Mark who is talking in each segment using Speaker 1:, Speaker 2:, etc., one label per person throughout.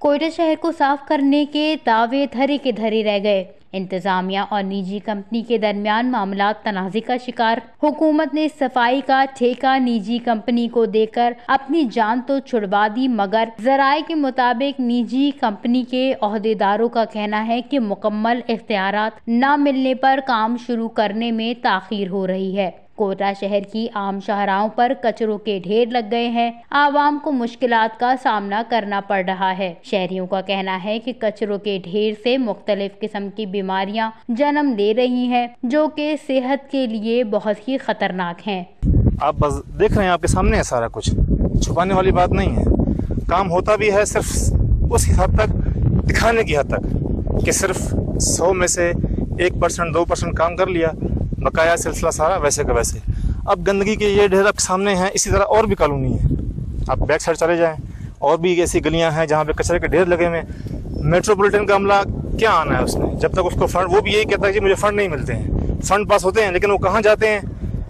Speaker 1: कोयटा शहर को साफ़ करने के दावे धरे के धरे रह गए। इंतजामिया और निजी कंपनी के दरमियान मामला तनाजे का शिकार। हुकूमत ने सफ़ाई का ठेका निजी कंपनी को देकर अपनी जान तो छुड़वा दी, मगर जराये के मुताबिक निजी कंपनी के अहदेदारों का कहना है कि मुकम्मल इख्तियार न मिलने पर काम शुरू करने में ताखीर हो रही है। कोटा शहर की आम शाहराओं पर कचरों के ढेर लग गए हैं। आवाम को मुश्किल का सामना करना पड़ रहा है। शहरियों का कहना है कि कचरों के ढेर से मुख्तलिफ़ किस्म की बीमारियाँ जन्म ले रही हैं, जो कि सेहत के लिए बहुत ही खतरनाक हैं।
Speaker 2: आप बस देख रहे हैं आपके सामने है सारा कुछ। छुपाने वाली बात नहीं है। काम होता भी है सिर्फ़ उस हद तक, दिखाने की हद तक, कि सिर्फ़ सौ में से एक परसेंट, दो परसेंट काम कर लिया। बकाया सिलसिला सारा वैसे का वैसे। अब गंदगी के ये ढेर सामने हैं, इसी तरह और भी कॉलोनी है। आप बैक साइड चले जाएँ, और भी ऐसी गलियाँ हैं जहाँ पे कचरे के ढेर लगे हुए हैं। मेट्रोपोलिटन का अमला क्या आना है उसने? जब तक उसको फंड वो भी यही कहता है कि मुझे फंड नहीं मिलते हैं। फंड पास होते हैं, लेकिन वो कहाँ जाते हैं,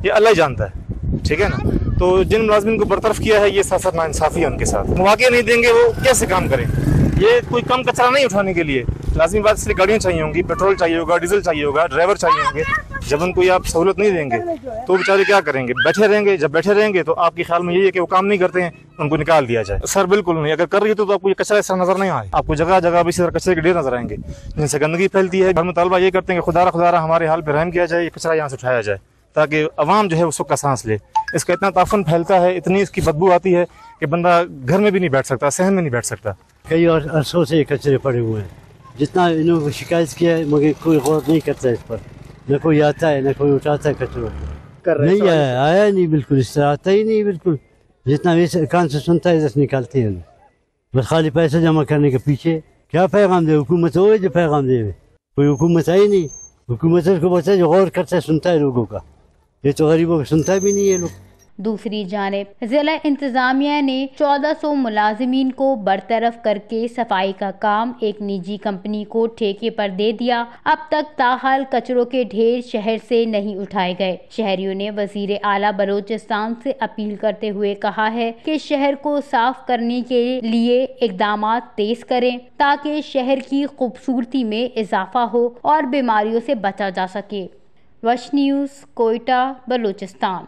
Speaker 2: ये अल्लाह जानता है। ठीक है ना? तो जिन मुलाजमिन को बरतरफ किया है ये साथ साथ नाइंसाफ़ी है उनके साथ। मौके नहीं देंगे वो, कैसे काम करें? ये कोई कम कचरा नहीं उठाने के लिए। लाजमी बात इसलिए गाड़ियाँ चाहिए होंगी पेट्रोल चाहिए होगा डीजल चाहिए होगा ड्राइवर चाहिए होंगे। जब उनको आप सहूलत नहीं देंगे तो बेचारे क्या करेंगे? बैठे रहेंगे जब बैठे रहेंगे तो आपके ख्याल में यही है कि वो काम नहीं करते हैं उनको निकाल दिया जाए। सर बिल्कुल नहीं। अगर कर रही तो, आपको ये कचरा ऐसा नज़र नहीं आए। आपको जगह जगह भी कचरे के ढेर नज़र आएँगे जिनसे गंदगी फैलती है। घर में तलबा ये करते हैं कि खुदारा खुदारा हमारे हाल पर रहम किया जाए ये कचरा यहाँ से उठाया जाए ताकि अवाम जो है उसको का सांस ले। इसका इतना ताफन फैलता है इतनी इसकी बदबू आती है कि बंदा घर में भी नहीं बैठ सकता सहन में नहीं बैठ सकता।
Speaker 3: कई और अरसों से कचरे पड़े हुए हैं। जितना इन्होंने शिकायत किया है मगर कोई गौर नहीं करता इस पर। न कोई आता है न कोई उठाता है कचरा। कर नहीं आया आया नहीं बिल्कुल इस तरह आता ही नहीं बिल्कुल। जितना भी कान से सुनता है जैसे निकालते हैं बस खाली पैसे जमा करने के पीछे क्या पैगाम दे? हुकूमत हो जो पैगाम दे कोई हुकूमत आई नहीं। हुकूमत को बचा जो गौर करता है सुनता है लोगों का। ये तो गरीबों को सुनता भी नहीं है लोग।
Speaker 1: दूसरी जानब, जिला इंतजामिया ने 1400 मुलाजमीन को बरतरफ करके सफ़ाई का काम एक निजी कंपनी को ठेके पर दे दिया। अब तक ताहाल कचरों के ढेर शहर से नहीं उठाए गए। शहरियों ने वज़ीर आला बलोचिस्तान से अपील करते हुए कहा है कि शहर को साफ़ करने के लिए इकदाम तेज करें, ताकि शहर की खूबसूरती में इजाफा हो और बीमारियों से बचा जा सके। वश न्यूज़, कोयटा, बलूचिस्तान।